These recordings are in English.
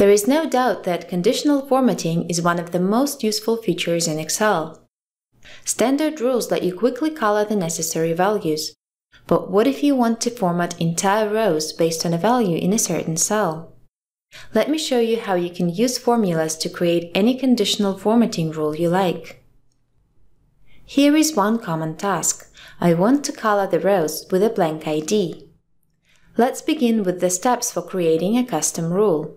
There is no doubt that conditional formatting is one of the most useful features in Excel. Standard rules let you quickly color the necessary values. But what if you want to format entire rows based on a value in a certain cell? Let me show you how you can use formulas to create any conditional formatting rule you like. Here is one common task. I want to color the rows with a blank ID. Let's begin with the steps for creating a custom rule.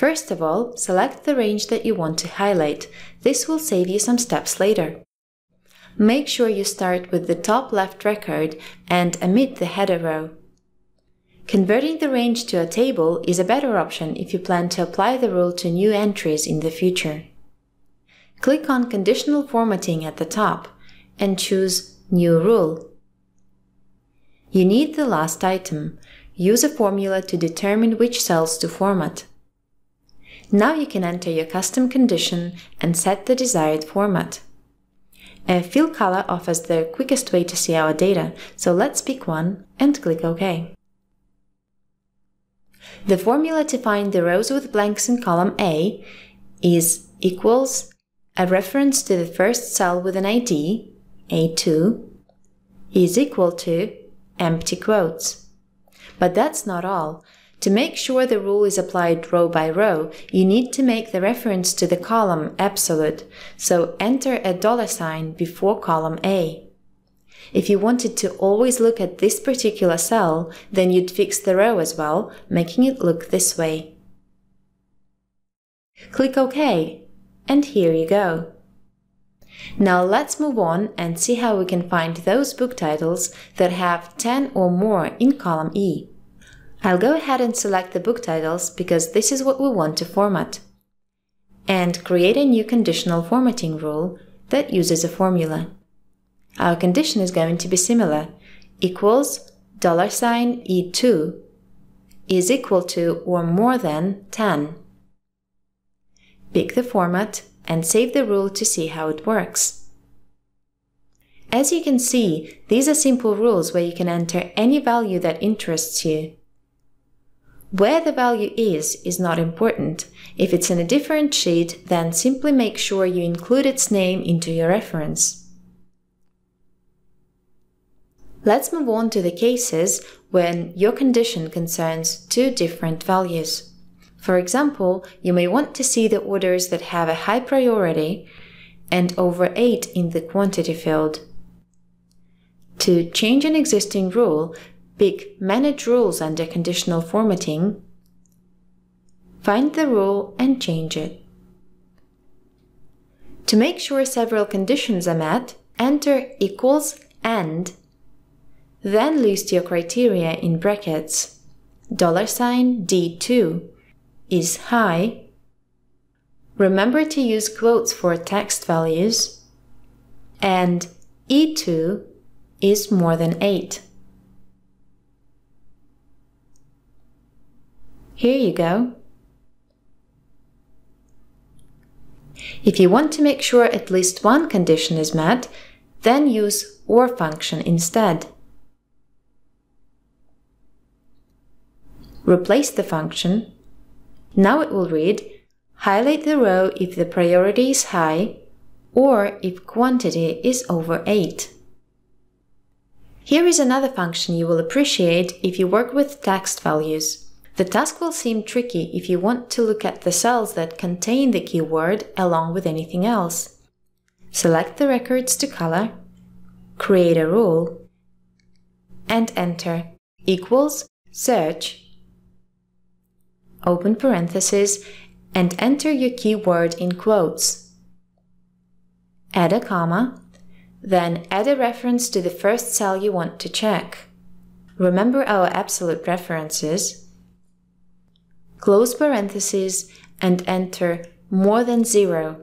First of all, select the range that you want to highlight. This will save you some steps later. Make sure you start with the top left record and omit the header row. Converting the range to a table is a better option if you plan to apply the rule to new entries in the future. Click on Conditional Formatting at the top and choose New Rule. You need the last item. Use a formula to determine which cells to format. Now you can enter your custom condition and set the desired format. A fill color offers the quickest way to see our data, so let's pick one and click OK. The formula to find the rows with blanks in column A is equals a reference to the first cell with an ID, A2, is equal to empty quotes. But that's not all. To make sure the rule is applied row by row, you need to make the reference to the column absolute, so enter a dollar sign before column A. If you wanted to always look at this particular cell, then you'd fix the row as well, making it look this way. Click OK, and here you go. Now let's move on and see how we can find those book titles that have 10 or more in column E. I'll go ahead and select the book titles because this is what we want to format. And create a new conditional formatting rule that uses a formula. Our condition is going to be similar, equals dollar sign E2 is equal to or more than 10. Pick the format and save the rule to see how it works. As you can see, these are simple rules where you can enter any value that interests you. Where the value is, is not important. If it's in a different sheet, then simply make sure you include its name into your reference. Let's move on to the cases when your condition concerns two different values. For example, you may want to see the orders that have a high priority and over 8 in the quantity field. To change an existing rule, pick Manage Rules under Conditional Formatting, find the rule and change it. To make sure several conditions are met, enter equals and, then list your criteria in brackets. Dollar sign D2 is high. Remember to use quotes for text values. And E2 is more than 8. Here you go. If you want to make sure at least one condition is met, then use OR function instead. Replace the function. Now it will read, highlight the row if the priority is high or if quantity is over 8. Here is another function you will appreciate if you work with text values. The task will seem tricky if you want to look at the cells that contain the keyword along with anything else. Select the records to color, create a rule, and enter equals search, open parenthesis, and enter your keyword in quotes. Add a comma, then add a reference to the first cell you want to check. Remember our absolute references close parentheses, and enter more than zero.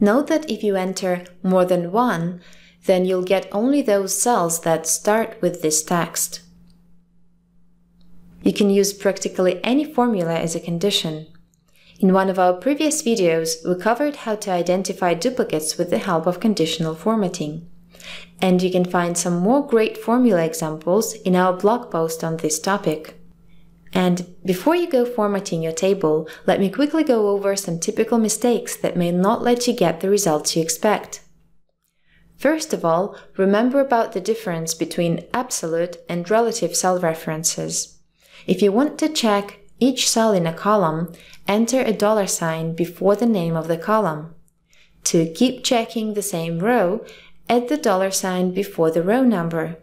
Note that if you enter more than one, then you'll get only those cells that start with this text. You can use practically any formula as a condition. In one of our previous videos, we covered how to identify duplicates with the help of conditional formatting. And you can find some more great formula examples in our blog post on this topic. And before you go formatting your table, let me quickly go over some typical mistakes that may not let you get the results you expect. First of all, remember about the difference between absolute and relative cell references. If you want to check each cell in a column, enter a dollar sign before the name of the column. To keep checking the same row, add the dollar sign before the row number.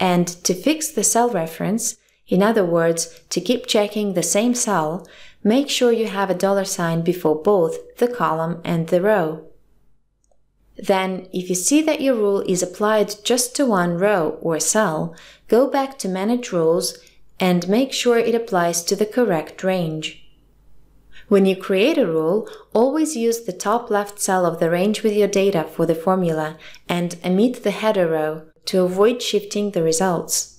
And to fix the cell reference, in other words, to keep checking the same cell, make sure you have a dollar sign before both the column and the row. Then, if you see that your rule is applied just to one row or cell, go back to Manage Rules and make sure it applies to the correct range. When you create a rule, always use the top left cell of the range with your data for the formula and omit the header row to avoid shifting the results.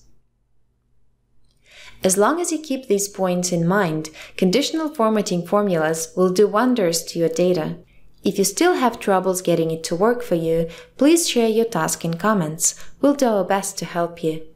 As long as you keep these points in mind, conditional formatting formulas will do wonders to your data. If you still have troubles getting it to work for you, please share your task in comments. We'll do our best to help you.